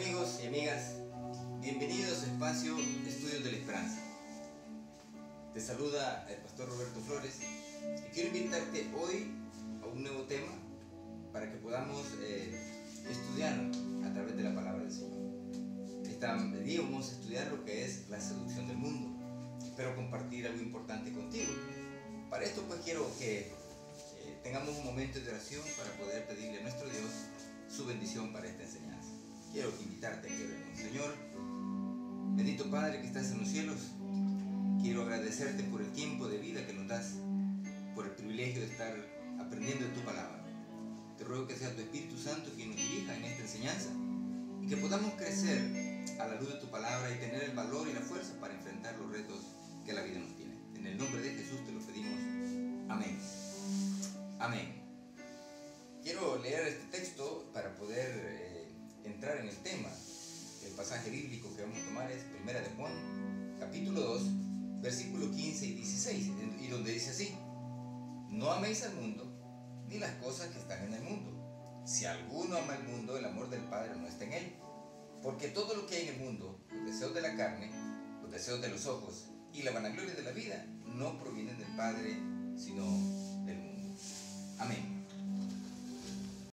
amigos y amigas? Bienvenidos a Espacio Estudios de la Esperanza. Te saluda el pastor Roberto Flores y quiero invitarte hoy a un nuevo tema para que podamos eh, estudiar a través de la palabra del Señor. Esta día vamos a estudiar lo que es la seducción del mundo. Espero compartir algo importante contigo. Para esto pues quiero que eh, tengamos un momento de oración para poder pedirle a nuestro Dios su bendición para esta enseñanza. Quiero invitarte a que oremos. Señor, bendito Padre que estás en los cielos, quiero agradecerte por el tiempo de vida que nos das, por el privilegio de estar aprendiendo de tu palabra. Te ruego que sea tu Espíritu Santo quien nos dirija en esta enseñanza y que podamos crecer a la luz de tu palabra y tener el valor y la fuerza para enfrentar los retos que la vida nos tiene. En el nombre de Jesús te lo pedimos. Amén. Amén. Quiero leer este texto para poder el tema. El pasaje bíblico que vamos a tomar es Primera de Juan, capítulo 2, versículo 15 y 16, y donde dice así, no améis al mundo ni las cosas que están en el mundo. Si alguno ama el mundo, el amor del Padre no está en él. Porque todo lo que hay en el mundo, los deseos de la carne, los deseos de los ojos y la vanagloria de la vida, no provienen del Padre, sino.